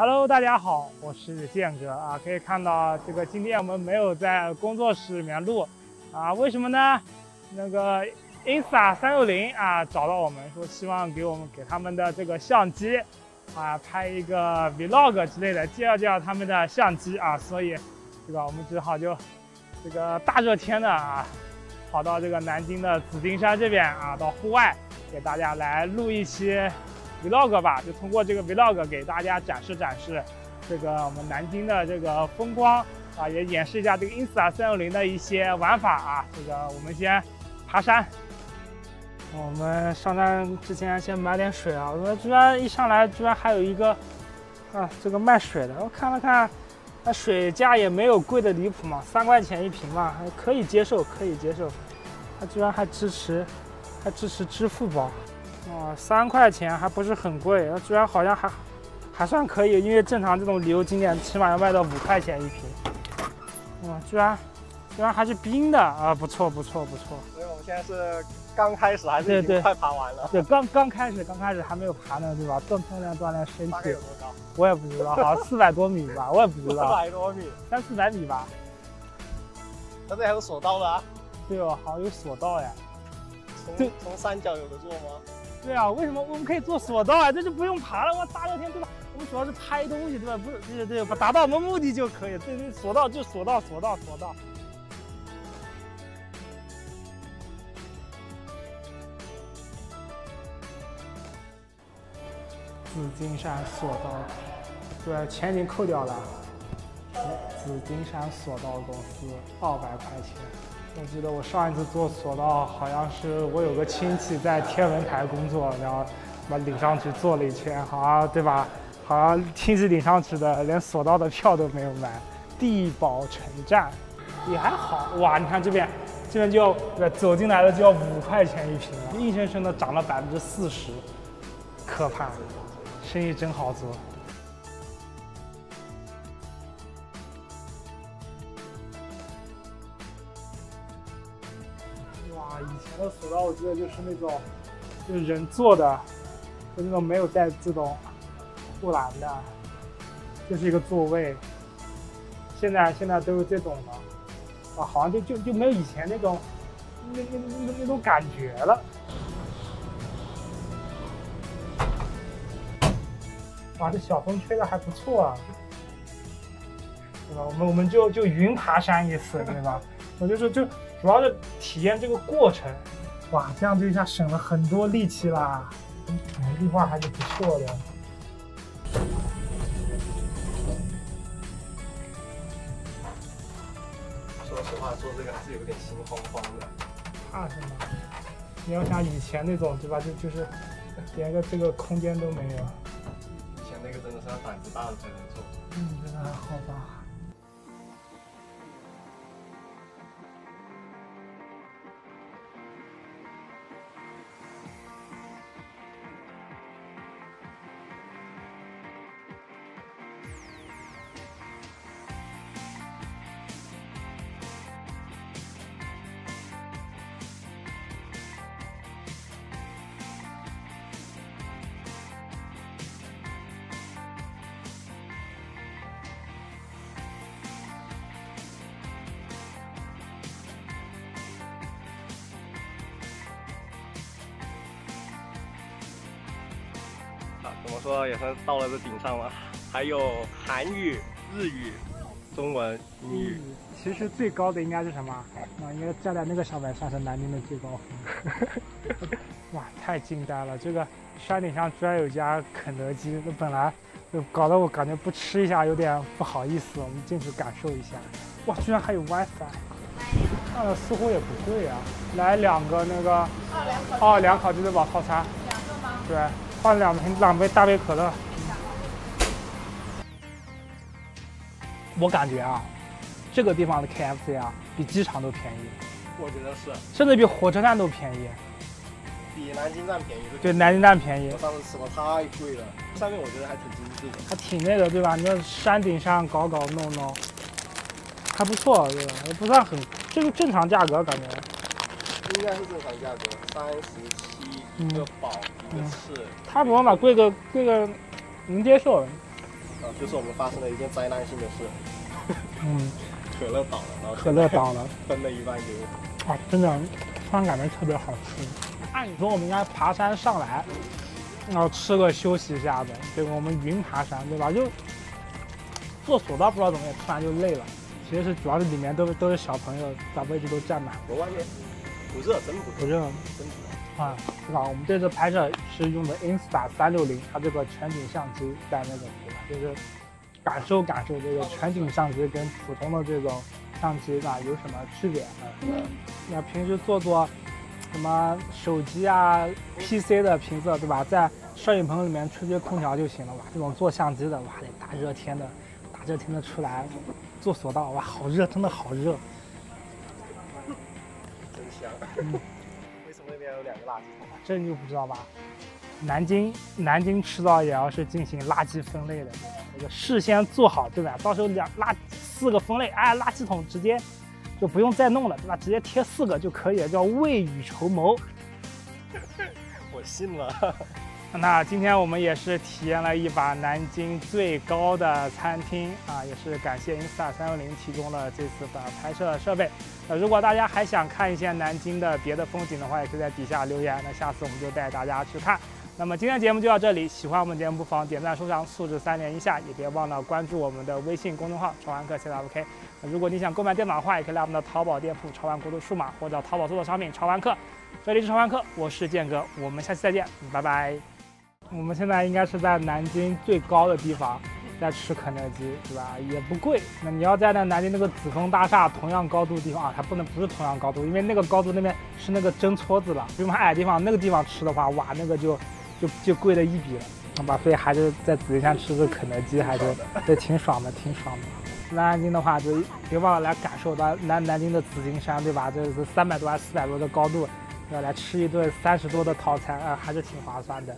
Hello，大家好，我是建哥啊。可以看到，这个今天我们没有在工作室里面录啊，为什么呢？那个 Insta 三六零啊找到我们说，希望给我们给他们的这个相机啊拍一个 Vlog 之类的，介绍介绍他们的相机啊，所以这个我们只好就这个大热天的啊，跑到这个南京的紫金山这边啊，到户外给大家来录一期。Vlog 吧，就通过这个 vlog 给大家展示展示这个我们南京的这个风光啊，也演示一下这个 Insta 三六零的一些玩法啊。这个我们先爬山，我们上山之前先买点水啊。我们居然一上来居然还有一个啊，这个卖水的。我看了看，那水价也没有贵的离谱嘛，三块钱一瓶嘛，还可以接受，可以接受。他居然还支持，还支持支付宝。哦，三块钱还不是很贵，居然好像还还算可以，因为正常这种旅游景点起码要卖到五块钱一瓶。哇，居然居然还是冰的啊，不错不错不错。所以我们现在是刚开始还是已经快爬完了？对，刚刚开始刚开始还没有爬呢，对吧？锻锻炼锻炼身体。大概有多高？我也不知道，好像四百多米吧，我也不知道。四百多米，三四百米吧。它这还有索道的啊？对哦，好像有索道呀。从从山脚有的坐吗？对啊，为什么我们可以做索道啊？这就不用爬了，哇，大热天对吧？我们主要是拍东西对吧？不是，对对对，达到我们目的就可以。对对，索道就索道，索道，索道。紫金山索道，对，钱已经扣掉了。紫紫金山索道公司二百块钱。我记得我上一次做索道，好像是我有个亲戚在天文台工作，然后把领上去做了一圈，好像对吧？好像亲戚领上去的，连索道的票都没有买。地保城站也还好，哇！你看这边，这边就要走进来了就要五块钱一瓶，硬生生的涨了百分之四十，可怕，生意真好做。以前的索道我记得就是那种，就是人坐的，就那种没有带这种护栏的，就是一个座位。现在现在都是这种了，啊，好像就就就没有以前那种那那那那种感觉了。哇，这小风吹的还不错啊，对吧？我们我们就就云爬山一次，对吧？我就说就。主要是体验这个过程，哇，这样就一下省了很多力气啦，绿化还是不错的。说实话，做这个还是有点心慌慌的。怕什么？你要像以前那种，对吧？就就是连个这个空间都没有。以前那个真的是要胆子大的才能做。嗯，这个还好吧。说也算到了这顶上了，还有韩语、日语、中文、英语。其实最高的应该是什么？啊，应该站在那个上面算是南京的最高峰。哇，太惊呆了！这个山顶上居然有家肯德基，那本来就搞得我感觉不吃一下有点不好意思。我们进去感受一下。哇，居然还有 WiFi，看了似乎也不贵啊。来两个那个，哦，两烤鸡腿堡套餐。两个吗？对。换两瓶两杯大杯可乐。我感觉啊，这个地方的 KFC 啊，比机场都便宜。我觉得是，甚至比火车站都便宜。比南京站便宜。对，南京站便宜。我当时吃过太贵了。上面我觉得还挺精致的。还挺那个对吧？你在山顶上搞搞弄弄，还不错对吧？也不算很，这个正常价格感觉。应该是正常价格，三十七一个宝一个刺。他怎么把贵个贵个能接受。啊，就是我们发生了一件灾难性的事，嗯，可乐倒了，然后可乐倒了，分了一半给我。啊，真的，突然感觉特别好吃。按理说我们应该爬山上来，然后吃个休息一下的，结果我们云爬山，对吧？就坐索道不知道怎么也突然就累了。其实是主要是里面都是都是小朋友，把位置都占满。我外面不热，真不热不热真不啊，对吧？我们这次拍摄是用的 Insta 三六零，它这个全景相机在那个对吧？就是感受感受这个全景相机跟普通的这种相机吧有什么区别啊？那平时做做什么手机啊、PC 的评测对吧？在摄影棚里面吹吹空调就行了哇！这种做相机的哇，得大热天的，大热天的出来做索道哇，好热，真的好热。真香。两个垃圾桶？这你就不知道吧？南京南京迟早也要是进行垃圾分类的，那个事先做好，对吧？到时候两垃四个分类，哎，垃圾桶直接就不用再弄了，对吧？直接贴四个就可以了，叫未雨绸缪。我信了。那今天我们也是体验了一把南京最高的餐厅啊，也是感谢 Insta 三六零提供了这次的拍摄设备。呃，如果大家还想看一些南京的别的风景的话，也可以在底下留言，那下次我们就带大家去看。那么今天节目就到这里，喜欢我们节目不妨点赞收藏，素质三连一下，也别忘了关注我们的微信公众号“潮玩客 CWK”。如果你想购买电脑的话，也可以来我们的淘宝店铺“潮玩国度数码”或者淘宝搜索商品“潮玩客”。这里是潮玩客，我是建哥，我们下期再见，拜拜。我们现在应该是在南京最高的地方，在吃肯德基，对吧？也不贵。那你要在那南京那个紫峰大厦同样高度地方啊，它不能不是同样高度，因为那个高度那边是那个蒸撮子了。比我们矮地方那个地方吃的话，哇，那个就就就贵了一笔了，好吧？所以还是在紫金山吃个肯德基，还是这挺爽的，挺爽的。南京的话，就别忘了来感受到南南京的紫金山，对吧？这是三百多还是四百多的高度，要来吃一顿三十多的套餐啊，还是挺划算的。